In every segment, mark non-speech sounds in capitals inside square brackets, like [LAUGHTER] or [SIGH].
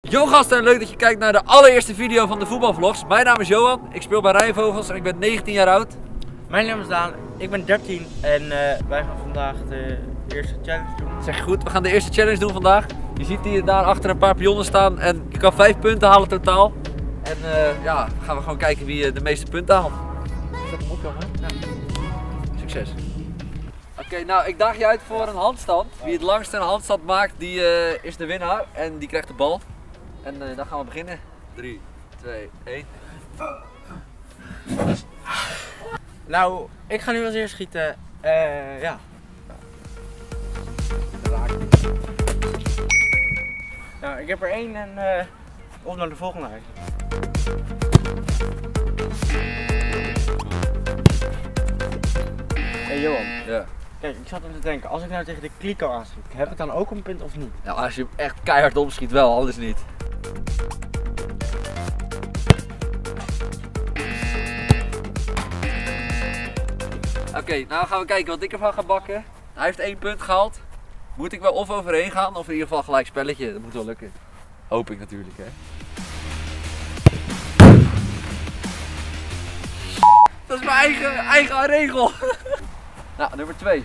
Yo gasten, leuk dat je kijkt naar de allereerste video van de voetbalvlogs. Mijn naam is Johan, ik speel bij Rijnvogels en ik ben 19 jaar oud. Mijn naam is Daan, ik ben 13 en eh, wij gaan vandaag de eerste challenge doen. Zeg goed, we gaan de eerste challenge doen vandaag. Je ziet hier daar achter een paar pionnen staan en je kan 5 punten halen totaal. En eh, ja, gaan we gewoon kijken wie eh, de meeste punten haalt. Zet hem op jongen. Ja. Succes. Oké, nou ik daag je uit voor een handstand. Wie het langste een handstand maakt, die is de winnaar en die krijgt de bal. En eh, dan gaan we beginnen. 3, 2, 1. Nou, ik ga nu als eerst schieten. Eh ja. Nou, ik heb er één en eh op naar de volgende eigenlijk. Hey Johan, Ja. kijk, ik zat aan te denken, als ik nou tegen de kliko aanschiet, heb ik dan ook een punt of niet? ja, als je hem echt keihard opschiet wel, anders niet. Oké, nou gaan we kijken wat ik ervan ga bakken. Hij heeft één punt gehaald. Moet ik wel of overheen gaan of in ieder geval gelijk spelletje. Dat moet wel lukken. Hoop ik natuurlijk hè. Dat is mijn eigen, eigen regel. [LAUGHS] nou, nummer 2.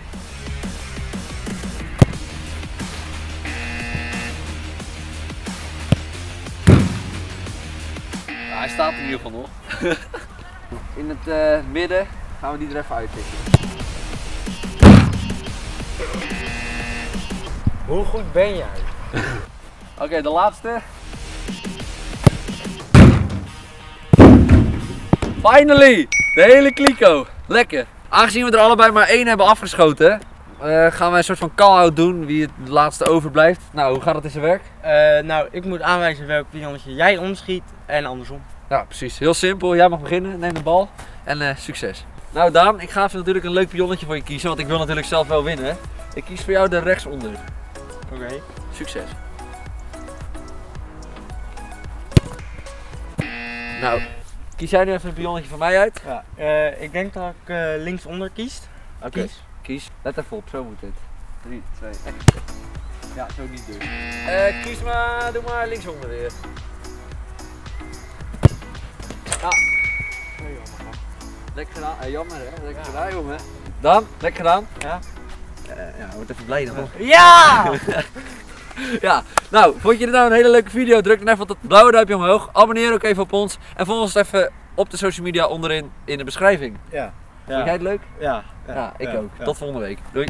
Hij staat in ieder geval nog. [LAUGHS] In het eh, midden gaan we die er even uittikken. Hoe goed ben jij? [LAUGHS] Oké, de laatste. Finally! De hele kliko. Lekker. Aangezien we er allebei maar één hebben afgeschoten, eh, gaan we een soort van call-out doen wie het laatste overblijft. Nou, hoe gaat het in zijn werk? Eh, nou, ik moet aanwijzen welk pionnetje jij omschiet en andersom. Ja, precies. Heel simpel. Jij mag beginnen. Neem de bal. En eh, succes. Nou Daan, ik ga even natuurlijk een leuk pionnetje voor je kiezen, want ik wil natuurlijk zelf wel winnen. Ik kies voor jou de rechtsonder. Oké. Succes. Nou, kies jij nu even een pionnetje voor mij uit? Ja, eh, ik denk dat ik eh, linksonder kies. Oké. Kies. Kies. Let even op, zo moet het. 3, 2, 1. Ja, zo niet dus. Kies maar, doe maar linksonder weer. Ja, lekker gedaan. Eh, jammer hè, lekker gedaan jongen. Dan, lekker gedaan. Ja? Eh, ja, wordt even blij dan. Ja! [LAUGHS] Ja, nou, vond je dit nou een hele leuke video? Druk dan even op dat blauwe duimpje omhoog. Abonneer ook even op ons. En volg ons even op de social media onderin in de beschrijving. Ja. Vond jij het leuk? Ja. Ja, ik ook. Tot volgende week. Doei.